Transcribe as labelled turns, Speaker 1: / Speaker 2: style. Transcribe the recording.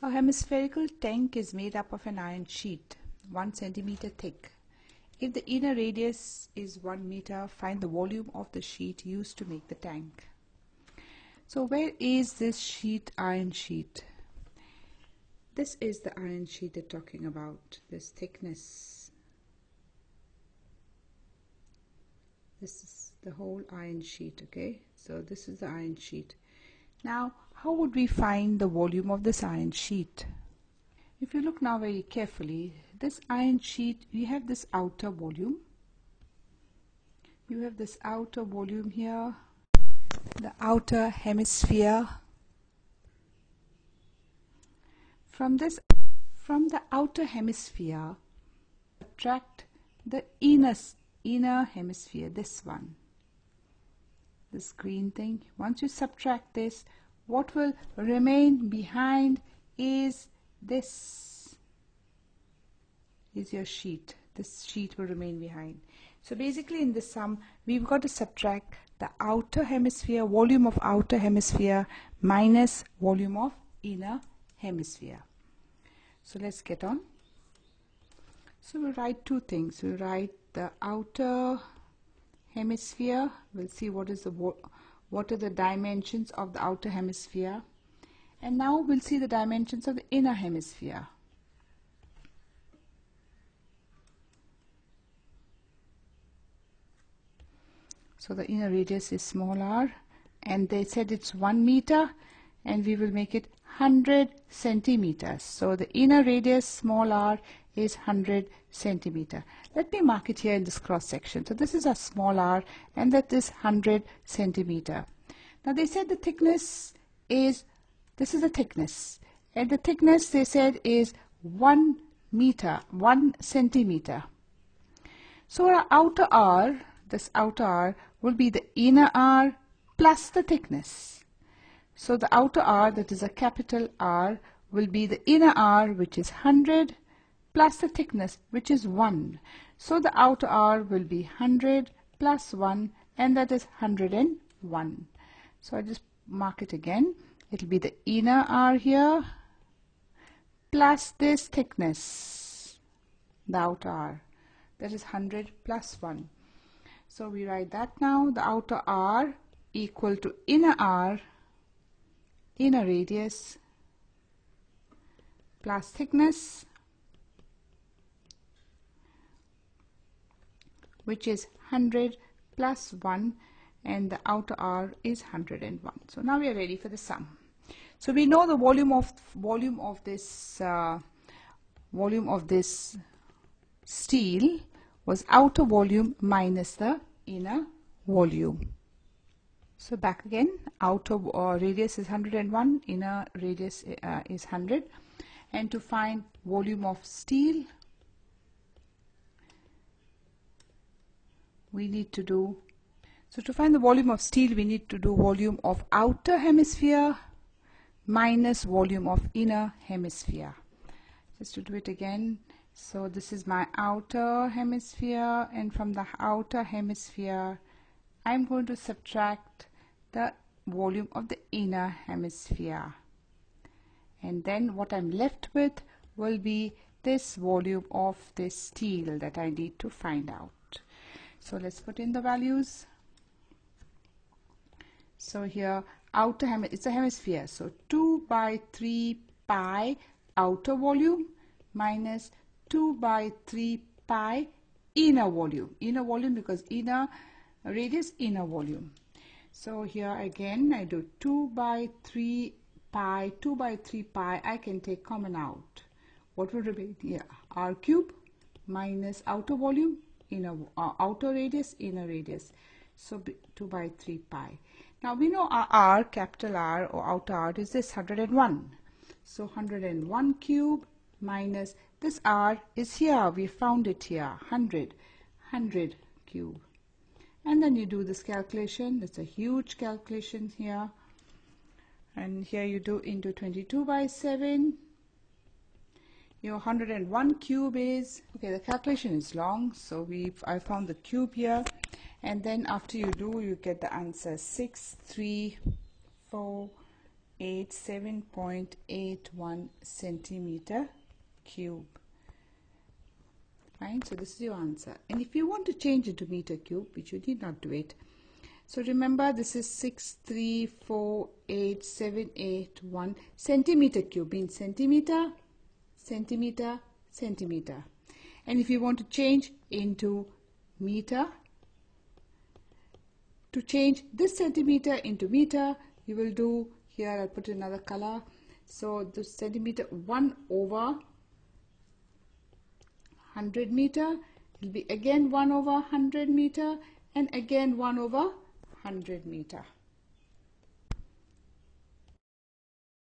Speaker 1: A hemispherical tank is made up of an iron sheet, 1 centimeter thick. If the inner radius is 1 meter, find the volume of the sheet used to make the tank. So where is this sheet, iron sheet? This is the iron sheet they're talking about, this thickness. This is the whole iron sheet, okay? So this is the iron sheet. Now, how would we find the volume of this iron sheet? If you look now very carefully, this iron sheet, we have this outer volume. You have this outer volume here, the outer hemisphere. From this, from the outer hemisphere, subtract the inner, inner hemisphere, this one this green thing. Once you subtract this what will remain behind is this. Is your sheet. This sheet will remain behind. So basically in this sum we've got to subtract the outer hemisphere volume of outer hemisphere minus volume of inner hemisphere. So let's get on. So we'll write two things. We'll write the outer hemisphere. We'll see what is the what are the dimensions of the outer hemisphere. And now we'll see the dimensions of the inner hemisphere. So the inner radius is small r and they said it's 1 meter and we will make it 100 centimeters so the inner radius small r is 100 centimeter. Let me mark it here in this cross section. So this is a small r and that is 100 centimeter. Now they said the thickness is, this is the thickness and the thickness they said is 1 meter, 1 centimeter. So our outer r, this outer r will be the inner r plus the thickness. So the outer r that is a capital R will be the inner r which is 100 plus the thickness which is 1. So the outer R will be 100 plus 1 and that is 101. So I just mark it again. It will be the inner R here plus this thickness, the outer R. That is 100 plus 1. So we write that now. The outer R equal to inner R, inner radius plus thickness which is 100 plus 1 and the outer R is 101. So now we are ready for the sum. So we know the volume of volume of this uh, volume of this steel was outer volume minus the inner volume. So back again, outer uh, radius is 101, inner radius uh, is 100. And to find volume of steel, we need to do so to find the volume of steel we need to do volume of outer hemisphere minus volume of inner hemisphere. Just to do it again. So this is my outer hemisphere and from the outer hemisphere I'm going to subtract the volume of the inner hemisphere and then what I'm left with will be this volume of this steel that I need to find out so let's put in the values. So here outer hem it's a hemisphere. So 2 by 3 pi outer volume minus 2 by 3 pi inner volume. Inner volume because inner radius inner volume. So here again I do 2 by 3 pi 2 by 3 pi I can take common out. What will remain here? R cube minus outer volume inner uh, outer radius inner radius so 2 by 3 pi now we know our r capital R or outer R is this 101 so 101 cube minus this R is here we found it here 100 100 cube and then you do this calculation. It's a huge calculation here. And here you do into 22 by 7 your 101 cube is okay the calculation is long so we I found the cube here. And then after you do you get the answer 6 3 4 87.81 centimeter cube. Fine, so this is your answer. And if you want to change it to meter cube, which you need not do it, so remember this is 6348781 centimeter cube means centimeter, centimeter, centimeter. And if you want to change into meter, to change this centimeter into meter, you will do here I'll put another color. So the centimeter 1 over 100 meter will be again 1 over 100 meter and again 1 over 100 meter.